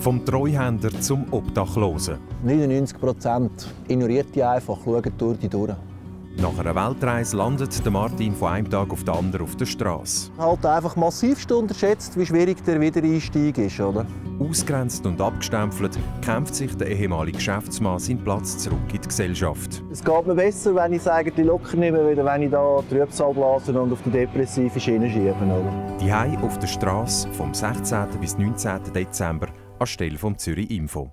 Vom Treuhänder zum Obdachlosen. 99 Prozent ignoriert die einfach, schauen durch die durch. Nach einer Weltreise landet der Martin von einem Tag auf den anderen auf der Straße. Halt einfach massivst unterschätzt, wie schwierig der Wiedereinstieg ist, oder? Ausgrenzt und abgestempelt kämpft sich der ehemalige Geschäftsmann seinen Platz zurück in die Gesellschaft. Es geht mir besser, wenn ich es eigentlich locker nehme, als wenn ich da Trübsal blasen und auf die depressive Schiene schiebe, oder? Die Hai auf der Straße vom 16. bis 19. Dezember anstelle vom Zürich Info.